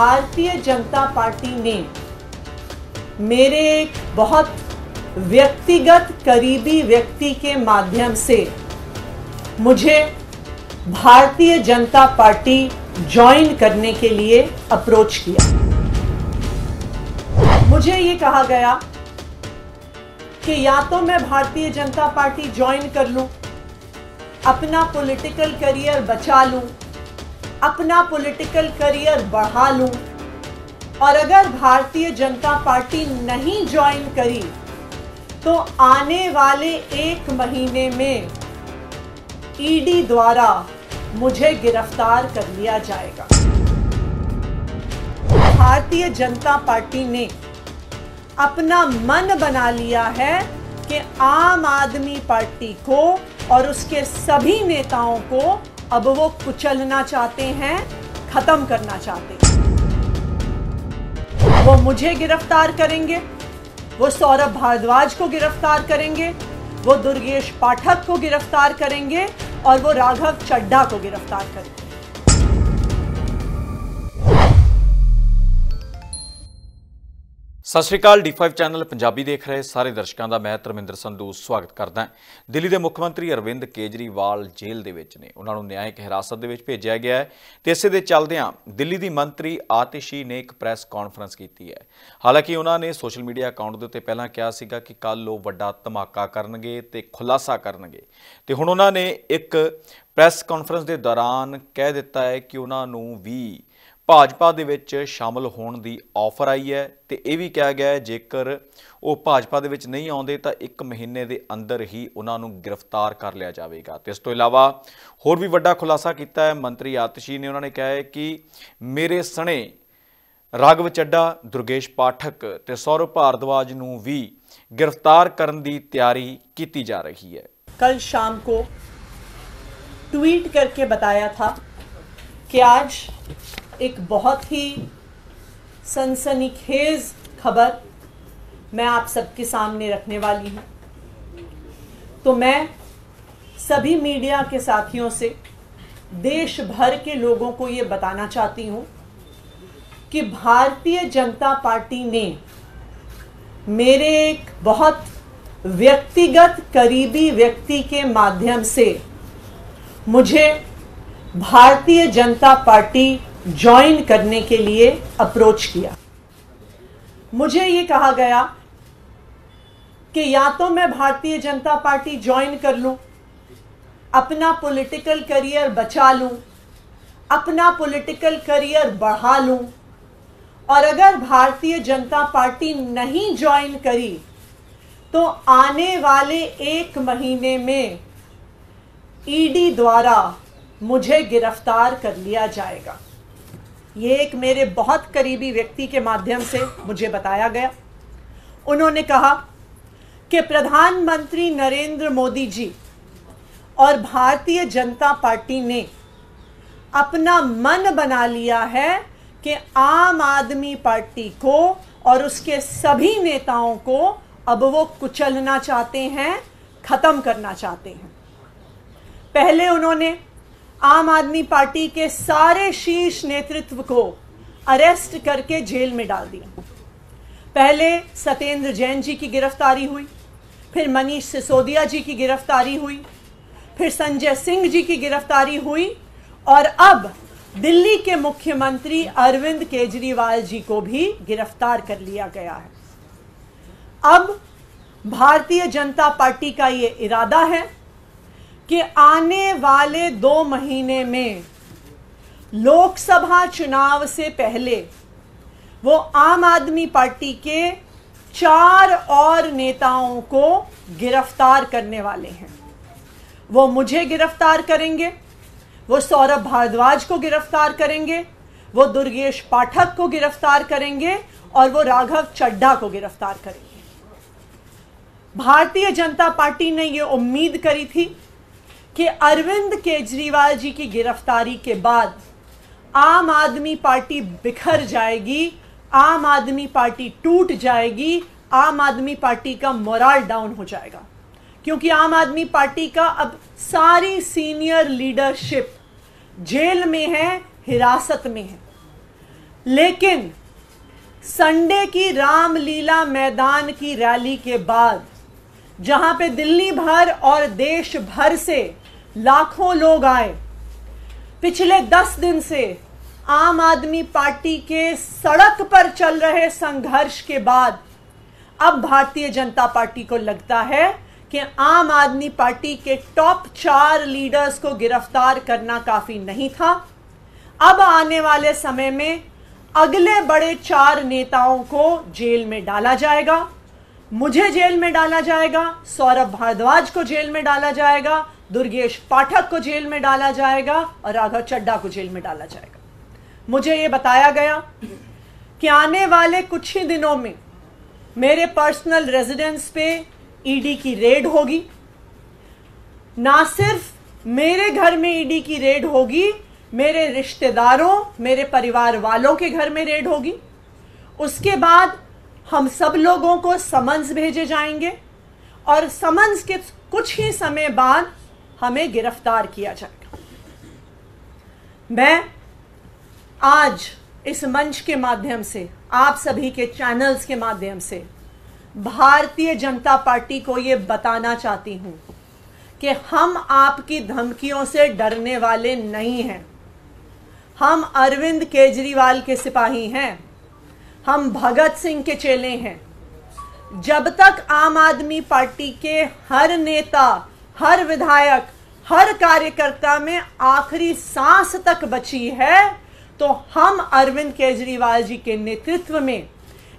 Bharatiya Janata party ने मेरे एक बहुत व्यक्तिगत करीबी व्यक्ति के माध्यम से मुझे भारतीय जनता पार्टी ज्वाइन करने के लिए अप्रोच किया। मुझे ये कहा गया कि या तो मैं भारतीय जनता पार्टी ज्वाइन कर लूँ, अपना पॉलिटिकल करियर बचा लूँ, अपना पॉलिटिकल करियर बढ़ा लूँ। और अगर भारतीय जनता पार्टी नहीं ज्वाइन करी तो आने वाले एक महीने में ईडी द्वारा मुझे गिरफ़्तार कर लिया जाएगा। भारतीय जनता पार्टी ने अपना मन बना लिया है कि आम आदमी पार्टी को और उसके सभी नेताओं को अब वो कुचलना चाहते हैं, खत्म करना चाहते हैं। वो मुझे गिरफ़्तार करेंगे, वो सौरभ भारद्वाज को गिरफ़्तार करेंगे, वो दुर्गेश पाठक को गिरफ़्तार करेंगे और वो राघव चड्ढा को गिरफ़्तार करेंगे। ਸਤਿ ਸ਼੍ਰੀ ਅਕਾਲ D5 ਚੈਨਲ ਪੰਜਾਬੀ ਦੇਖ ਰਹੇ ਸਾਰੇ ਦਰਸ਼ਕਾਂ ਦਾ ਮੈਂ ਧਰਮਿੰਦਰ ਸੰਧੂ ਸਵਾਗਤ ਕਰਦਾ ਹਾਂ। ਦਿੱਲੀ ਦੇ ਮੁੱਖ ਮੰਤਰੀ ਅਰਵਿੰਦ ਕੇਜਰੀਵਾਲ ਜੇਲ੍ਹ ਦੇ ਵਿੱਚ ਨੇ। ਉਹਨਾਂ ਨੂੰ ਨਿਆਇਕ ਹਿਰਾਸਤ ਦੇ ਵਿੱਚ ਭੇਜਿਆ ਗਿਆ ਹੈ ਤੇ ਇਸੇ ਦੇ ਚੱਲਦਿਆਂ ਦਿੱਲੀ ਦੀ ਮੰਤਰੀ ਆਤਿਸ਼ੀ ਨੇ ਇੱਕ ਪ੍ਰੈਸ ਕਾਨਫਰੰਸ ਕੀਤੀ ਹੈ। ਹਾਲਾਂਕਿ ਉਹਨਾਂ ਨੇ ਸੋਸ਼ਲ ਮੀਡੀਆ ਅਕਾਊਂਟ ਦੇ ਉੱਤੇ ਪਹਿਲਾਂ ਕਿਹਾ ਸੀਗਾ ਕਿ ਕੱਲ ਉਹ ਵੱਡਾ ਧਮਾਕਾ ਕਰਨਗੇ ਤੇ ਖੁਲਾਸਾ ਕਰਨਗੇ। ਤੇ ਹੁਣ ਉਹਨਾਂ ਨੇ ਇੱਕ ਪ੍ਰੈਸ ਕਾਨਫਰੰਸ ਦੇ ਦੌਰਾਨ ਕਹਿ ਦਿੱਤਾ ਹੈ ਕਿ ਉਹਨਾਂ ਨੂੰ ਵੀ ਭਾਜਪਾ ਦੇ ਵਿੱਚ ਸ਼ਾਮਲ ਹੋਣ ਦੀ ਆਫਰ ਆਈ ਹੈ ਤੇ ਇਹ ਵੀ ਕਿਹਾ ਗਿਆ ਹੈ ਜੇਕਰ ਉਹ ਭਾਜਪਾ ਦੇ ਵਿੱਚ ਨਹੀਂ ਆਉਂਦੇ ਤਾਂ 1 ਮਹੀਨੇ ਦੇ ਅੰਦਰ ਹੀ ਉਹਨਾਂ ਨੂੰ ਗ੍ਰਿਫਤਾਰ ਕਰ ਲਿਆ ਜਾਵੇਗਾ ਤੇ ਇਸ ਤੋਂ ਇਲਾਵਾ ਹੋਰ ਵੀ ਵੱਡਾ ਖੁਲਾਸਾ ਕੀਤਾ ਹੈ ਮੰਤਰੀ ਆਤਸ਼ੀ ਨੇ ਉਹਨਾਂ ਨੇ ਕਿਹਾ ਹੈ ਕਿ ਮੇਰੇ ਸਣੇ ਰਾਗਵ ਚੱਡਾ ਦੁਰਗੇਸ਼ ਪਾਠਕ ਤੇ ਸੌਰਵ ਭਾਰਦਵਾਜ ਨੂੰ ਵੀ ਗ੍ਰਿਫਤਾਰ ਕਰਨ ਦੀ ਤਿਆਰੀ ਕੀਤੀ ਜਾ ਰਹੀ ਹੈ कल शाम को ट्वीट करके बताया था कि आज एक बहुत ही सनसनीखेज खबर मैं आप सबके सामने रखने वाली हूँ। तो मैं सभी मीडिया के साथियों से देश भर के लोगों को ये बताना चाहती हूँ कि भारतीय जनता पार्टी ने मेरे एक बहुत व्यक्तिगत करीबी व्यक्ति के माध्यम से मुझे भारतीय जनता पार्टी ज्वाइन करने के लिए अप्रोच किया। मुझे ये कहा गया कि या तो मैं भारतीय जनता पार्टी ज्वाइन कर लूँ, अपना पॉलिटिकल करियर बचा लूँ, अपना पॉलिटिकल करियर बढ़ा लूँ और अगर भारतीय जनता पार्टी नहीं ज्वाइन करी तो आने वाले एक महीने में ईडी द्वारा मुझे गिरफ़्तार कर लिया जाएगा। ये एक मेरे बहुत करीबी व्यक्ति के माध्यम से मुझे बताया गया। उन्होंने कहा कि प्रधानमंत्री नरेंद्र मोदी जी और भारतीय जनता पार्टी ने अपना मन बना लिया है कि आम आदमी पार्टी को और उसके सभी नेताओं को अब वो कुचलना चाहते हैं, खत्म करना चाहते हैं। पहले उन्होंने आम आदमी पार्टी के सारे शीर्ष नेतृत्व को अरेस्ट करके जेल में डाल दिया। पहले सत्येंद्र जैन जी की गिरफ्तारी हुई, फिर मनीष सिसोदिया जी की गिरफ्तारी हुई, फिर संजय सिंह जी की गिरफ्तारी हुई और अब दिल्ली के मुख्यमंत्री अरविंद केजरीवाल जी को भी गिरफ़्तार कर लिया गया है। अब भारतीय जनता पार्टी का ये इरादा है कि आने वाले दो महीने में लोकसभा चुनाव से पहले वो आम आदमी पार्टी के चार और नेताओं को गिरफ़्तार करने वाले हैं। वो मुझे गिरफ़्तार करेंगे, वो सौरभ भारद्वाज को गिरफ़्तार करेंगे, वो दुर्गेश पाठक को गिरफ़्तार करेंगे और वो राघव चड्ढा को गिरफ़्तार करेंगे। भारतीय जनता पार्टी ने ये उम्मीद करी थी कि अरविंद केजरीवाल जी की गिरफ्तारी के बाद आम आदमी पार्टी बिखर जाएगी, आम आदमी पार्टी टूट जाएगी, आम आदमी पार्टी का मोराल डाउन हो जाएगा। क्योंकि आम आदमी पार्टी का अब सारी सीनियर लीडरशिप जेल में है, हिरासत में है। लेकिन संडे की रामलीला मैदान की रैली के बाद, जहाँ पे दिल्ली भर और देश भर से लाखों लोग आए। पिछले दस दिन से आम आदमी पार्टी के सड़क पर चल रहे संघर्ष के बाद अब भारतीय जनता पार्टी को लगता है कि आम आदमी पार्टी के टॉप चार लीडर्स को गिरफ़्तार करना काफ़ी नहीं था। अब आने वाले समय में अगले बड़े चार नेताओं को जेल में डाला जाएगा। मुझे जेल में डाला जाएगा, सौरभ भारद्वाज को जेल में डाला जाएगा दुर्गेश पाठक को जेल में डाला जाएगा और राघव चड्डा को जेल में डाला जाएगा। मुझे यह बताया गया कि आने वाले कुछ ही दिनों में मेरे पर्सनल रेजिडेंस पे ईडी की रेड होगी। ना सिर्फ़ मेरे घर में ईडी की रेड होगी, मेरे रिश्तेदारों, मेरे परिवार वालों के घर में रेड होगी। उसके बाद हम सब लोगों को समन्स भेजे जाएँगे और समन्स के कुछ ही समय बाद हमें गिरफ़्तार किया जाएगा। मैं आज इस मंच के माध्यम से, आप सभी के चैनल्स के माध्यम से, भारतीय जनता पार्टी को यह बताना चाहती हूँ कि हम आपकी धमकियों से डरने वाले नहीं हैं। हम अरविंद केजरीवाल के सिपाही हैं। हम भगत सिंह के चेले हैं। जब तक आम आदमी पार्टी के हर नेता हर विधायक, हर कार्यकर्ता में आखिरी सांस तक बची है तो हम अरविंद केजरीवाल जी के नेतृत्व में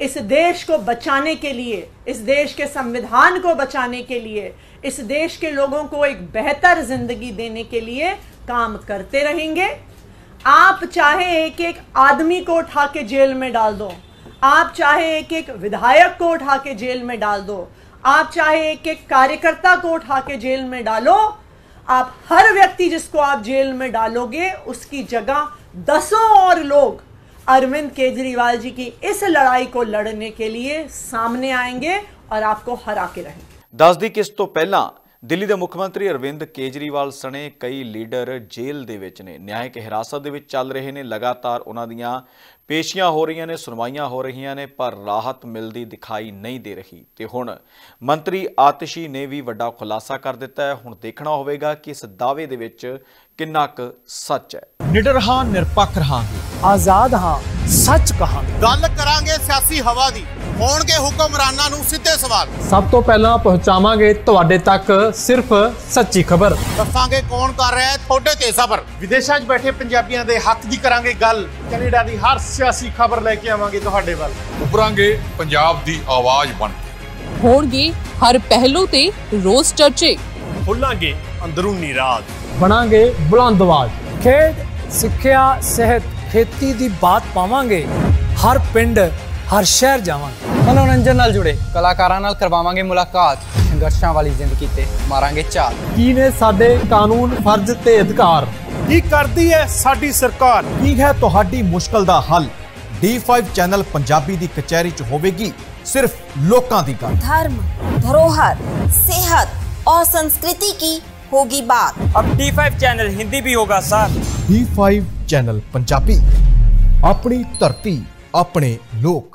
इस देश को बचाने के लिए, इस देश के संविधान को बचाने के लिए, इस देश के लोगों को एक बेहतर ज़िंदगी देने के लिए काम करते रहेंगे। आप चाहे एक एक आदमी को उठा के जेल में डाल दो, आप चाहे एक एक विधायक को उठा के जेल में डाल दो आप चाहे एक एक कार्यकर्ता को उठा के जेल में डालो, आप हर व्यक्ति जिसको आप जेल में डालोगे, उसकी जगह दसों और लोग अरविंद केजरीवाल जी की इस लड़ाई को लड़ने के लिए सामने आएँगे और आपको हरा के रहेंगे। दस दी किस्त तो पहला ਦਿੱਲੀ ਦੇ ਮੁੱਖ ਮੰਤਰੀ ਅਰਵਿੰਦ ਕੇਜਰੀਵਾਲ ਸਣੇ ਕਈ ਲੀਡਰ ਜੇਲ੍ਹ ਦੇ ਵਿੱਚ ਨੇ। ਨਿਆਇਕ ਹਿਰਾਸਤ ਦੇ ਵਿੱਚ ਚੱਲ ਰਹੇ ਨੇ। ਲਗਾਤਾਰ ਉਹਨਾਂ ਦੀਆਂ ਪੇਸ਼ੀਆਂ ਹੋ ਰਹੀਆਂ ਨੇ ਸੁਣਵਾਈਆਂ ਹੋ ਰਹੀਆਂ ਨੇ ਪਰ ਰਾਹਤ ਮਿਲਦੀ ਦਿਖਾਈ ਨਹੀਂ ਦੇ ਰਹੀ। ਤੇ ਹੁਣ ਮੰਤਰੀ ਆਤਿਸ਼ੀ ਨੇ ਵੀ ਵੱਡਾ ਖੁਲਾਸਾ ਕਰ ਦਿੱਤਾ ਹੈ। ਹੁਣ ਦੇਖਣਾ ਹੋਵੇਗਾ ਕਿ ਇਸ ਦਾਅਵੇ ਦੇ ਵਿੱਚ ਕਿੰਨਾ ਕੁ ਸੱਚ ਹੈ। ਨਿਡਰ ਹਾਂ ਨਿਰਪੱਖ ਰਹਾਂਗੇ। ਆਜ਼ਾਦ ਹਾਂ ਸੱਚ ਕਹਾਂਗੇ। ਗੱਲ ਕਰਾਂਗੇ ਸਿਆਸੀ ਹਵਾ ਦੀ। ਹੋਣਗੇ ਹੁਕਮਰਾਨਾਂ ਨੂੰ ਸਿੱਧੇ ਸਵਾਲ। ਸਭ ਤੋਂ ਪਹਿਲਾਂ ਪਹੁੰਚਾਵਾਂਗੇ ਤੁਹਾਡੇ ਤੱਕ ਸਿਰਫ ਸੱਚੀ ਖਬਰ। ਦੱਸਾਂਗੇ ਕੌਣ ਕਰ ਰਿਹਾ ਹੈ ਤੁਹਾਡੇ ਤੇ ਸਬਰ। ਵਿਦੇਸ਼ਾਂ 'ਚ ਬੈਠੇ ਪੰਜਾਬੀਆਂ ਦੇ ਹੱਕ ਦੀ ਕਰਾਂਗੇ ਗੱਲ। ਕੈਨੇਡਾ ਦੀ ਹਰ ਸਿਆਸੀ ਖਬਰ ਲੈ ਕੇ ਆਵਾਂਗੇ ਤੁਹਾਡੇ ਵੱਲ। ਉਭਰਾਂਗੇ ਪੰਜਾਬ ਦੀ ਆਵਾਜ਼ ਬਣ ਕੇ। ਹੋਣਗੇ ਹਰ ਪਹਿਲੂ ਤੇ ਰੋਜ਼ ਚਰਚੇ। ਖੋਲਾਂਗੇ ਅੰਦਰੂਨੀ ਰਾਜ। ਬਣਾਂਗੇ ਬੁਲੰਦ ਆਵਾਜ਼। ਖੇਡ ਸਿੱਖਿਆ ਸਿਹਤ ਖੇਤੀ ਦੀ ਬਾਤ ਪਾਵਾਂਗੇ। ਹਰ ਪਿੰਡ ਹਰ ਸ਼ਹਿਰ ਜਾਵਾਂਗੇ ਮਨੋਰੰਜਨ ਨਾਲ ਜੁੜੇ ਕਲਾਕਾਰਾਂ ਨਾਲ ਕਰਵਾਵਾਂਗੇ ਮੁਲਾਕਾਤ ਸੰਘਰਸ਼ਾਂ ਵਾਲੀ ਜ਼ਿੰਦਗੀ ਤੇ ਮਾਰਾਂਗੇ ਝਾਤ ਕੀ ਨੇ ਸਾਡੇ ਕਾਨੂੰਨ ਫਰਜ਼ ਤੇ ਅਧਿਕਾਰ ਕੀ ਕਰਦੀ ਹੈ ਸਾਡੀ ਸਰਕਾਰ ਕੀ ਹੈ ਤੁਹਾਡੀ ਮੁਸ਼ਕਲ ਦਾ ਹੱਲ D5 ਚੈਨਲ ਪੰਜਾਬੀ ਦੀ ਕਚਹਿਰੀ 'ਚ ਹੋਵੇਗੀ ਸਿਰਫ ਲੋਕਾਂ ਦੀ ਗੱਲ धर्म धरोहर सेहत और संस्कृति की होगी बात अब D5 ਚੈਨਲ ਹਿੰਦੀ ਵੀ ਹੋਗਾ ਸਰ D5 ਚੈਨਲ ਪੰਜਾਬੀ ਆਪਣੀ ਧਰਤੀ ਆਪਣੇ ਲੋਕ